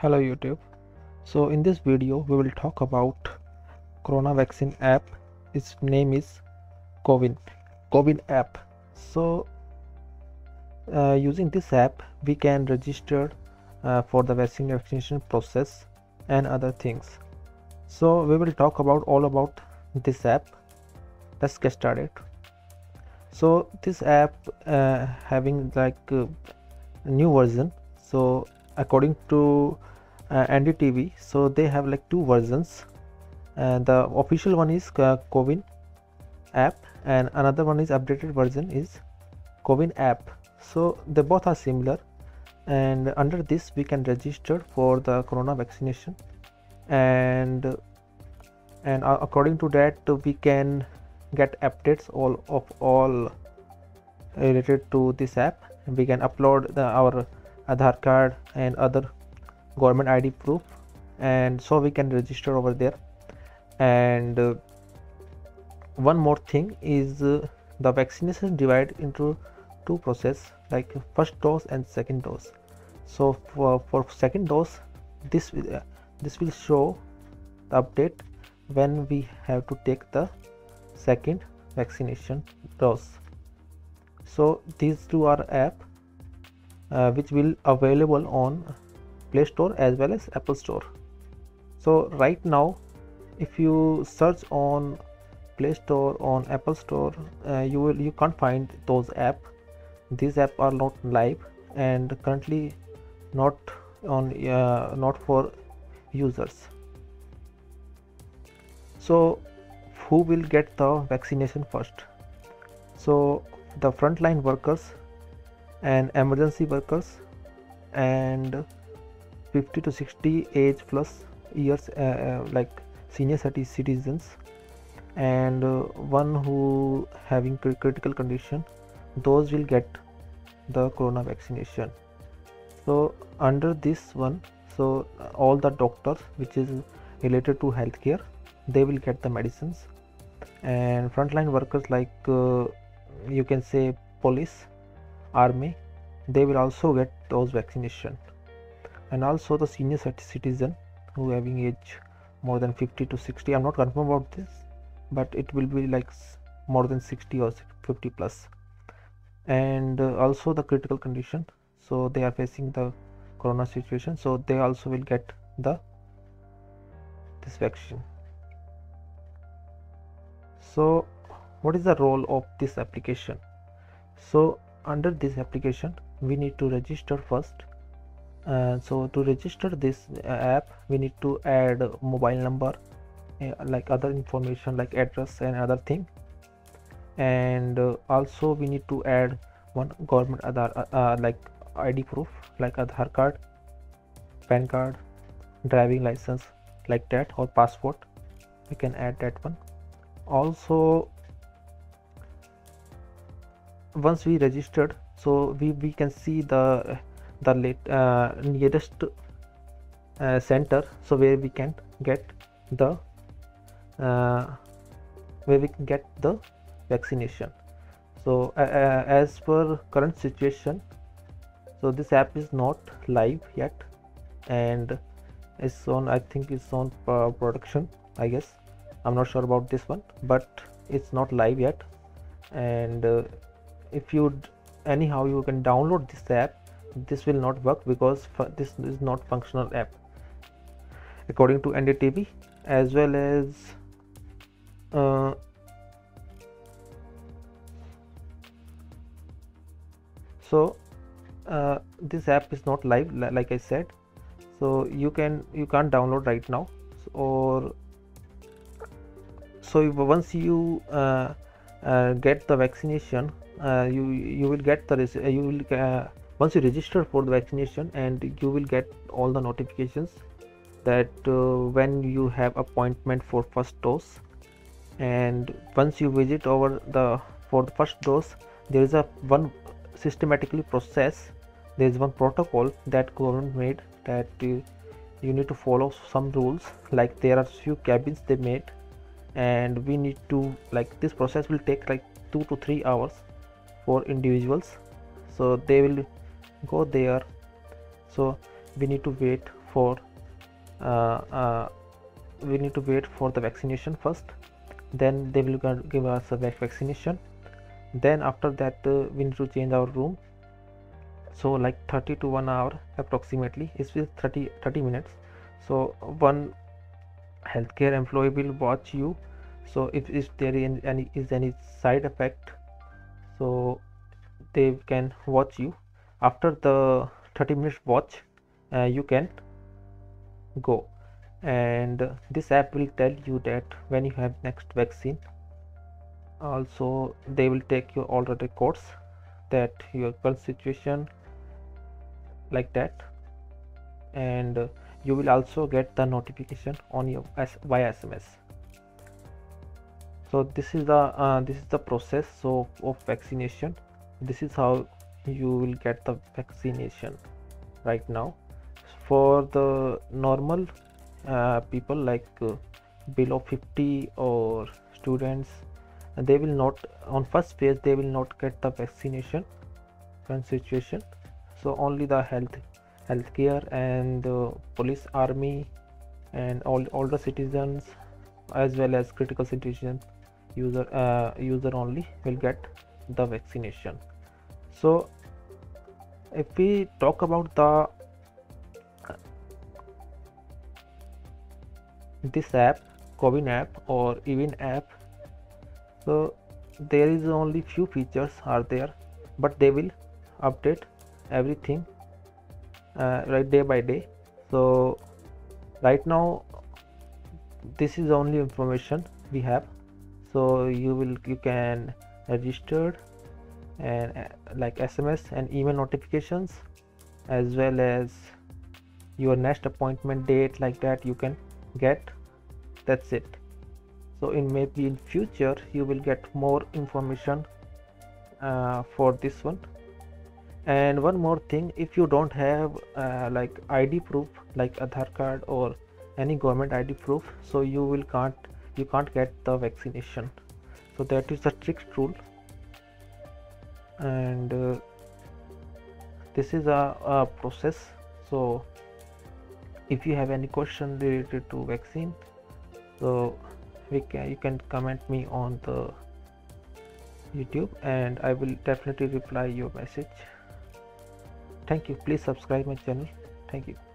hello youtube. So in this video we will talk about corona vaccine app. Its name is covin cowin app. So uh, using this app we can register uh, for the vaccine vaccination process and other things. So we will talk about all about this app. Let's get started. So this app uh, having like uh, new version. So according to uh, NDTV so they have like two versions. And the official one is uh, Cowin app. And another one is updated version is Cowin app. So they both are similar. And under this we can register for the corona vaccination. And and according to that we can get updates all of all related to this app. We can upload the, our Aadhaar card and other government id proof and so we can register over there. And uh, one more thing is uh, the vaccination divided into two process like first dose and second dose. So for, for second dose this uh, this will show the update when we have to take the second vaccination dose. So these two are app uh, which will available on play store as well as apple store. So right now if you search on play store on apple store uh, you will you can't find those app. These app are not live and currently not on uh, not for users. So who will get the vaccination first? So the frontline workers and emergency workers and 50 to 60 age plus years uh, uh, like senior citizens. And uh, one who having critical condition those will get the corona vaccination. So under this one so all the doctors which is related to healthcare they will get the medicines. And frontline workers like uh, you can say police army they will also get those vaccination and also the senior citizen who having age more than 50 to 60 i'm not confirm about this but it will be like more than 60 or 50 plus. And uh, also the critical condition. So they are facing the corona situation. So they also will get the this vaccine. So what is the role of this application? So under this application we need to register first uh, so to register this uh, app we need to add mobile number uh, like other information like address and other thing. And uh, also we need to add one government other uh, like id proof like Aadhaar card pan card driving license like that or passport. We can add that one. Also once we registered so we, we can see the the late, uh, nearest uh, center so where we can get the uh, where we can get the vaccination. So uh, uh, as per current situation so this app is not live yet and it's on i think it's on uh, production i guess. I'm not sure about this one but it's not live yet. And if you anyhow you can download this app this will not work because this is not functional app. According to NDTV as well as uh, so uh, this app is not live like I said. So you can you can't download right now. Or so once you uh, uh, get the vaccination uh, you you will get the uh, you will uh, once you register for the vaccination and you will get all the notifications that when you have appointment for first dose. And once you visit over the for the first dose there is a one systematically process. There is one protocol that government made that uh, you need to follow some rules. Like there are few cabins they made. And we need to like this process will take like two to three hours for individuals. So they will go there. So we need to wait for uh, uh, we need to wait for the vaccination first. Then they will give us a vaccination. Then after that uh, we need to change our room. So like 30 to 1 hour approximately. It's with 30 30 minutes. So one healthcare employee will watch you. So if, if there is any is any side effect so they can watch you after the 30 minutes watch uh, you can go. And this app will tell you that when you have next vaccine. Also they will take your all the records that your current situation like that. And you will also get the notification on your via sms so this is the uh, this is the process so of vaccination. This is how you will get the vaccination right now. For the normal uh, people like uh, below 50 or students they will not on first phase they will not get the vaccination current situation. So only the health healthcare and uh, police army and all older citizens as well as critical situation user uh, user only will get the vaccination. So if we talk about the this app Cowin app or eVIN app so there is only few features are there but they will update everything uh, right day by day. So right now this is only information we have. So you will you can register and uh, like sms and email notifications as well as your next appointment date like that you can get. That's it. So in maybe in future you will get more information uh, for this one. And one more thing if you don't have uh, like id proof like Aadhaar card or any government id proof so you will can't you can't get the vaccination. So that is the strict rule and uh, this is a, a process. So if you have any question related to vaccine so we can you can comment me on the youtube and i will definitely reply your message. Thank you. Please subscribe my channel. Thank you